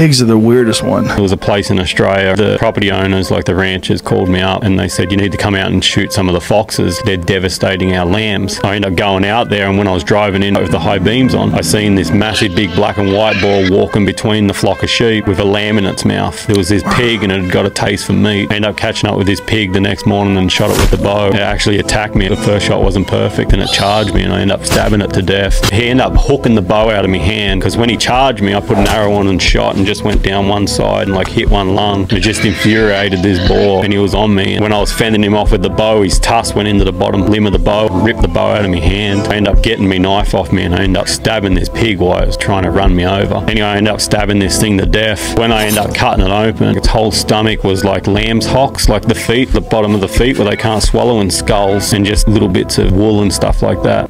Pigs are the weirdest one. There was a place in Australia. The property owners, like the ranchers, called me up and they said, You need to come out and shoot some of the foxes. They're devastating our lambs. I ended up going out there, and when I was driving in with the high beams on, I seen this massive, big black and white bull walking between the flock of sheep with a lamb in its mouth. There was this pig, and it had got a taste for meat. I ended up catching up with this pig the next morning and shot it with the bow. It actually attacked me. The first shot wasn't perfect, and it charged me, and I ended up stabbing it to death. He ended up hooking the bow out of my hand because when he charged me, I put an arrow on and shot and just went down one side and like hit one lung. It just infuriated this boar, and he was on me. And when I was fending him off with the bow, his tusk went into the bottom limb of the bow, ripped the bow out of my hand. I ended up getting my knife off me, and I ended up stabbing this pig while it was trying to run me over. Anyway, I ended up stabbing this thing to death. When I ended up cutting it open, its whole stomach was like lamb's hocks, like the feet, the bottom of the feet where they can't swallow, and skulls, and just little bits of wool and stuff like that.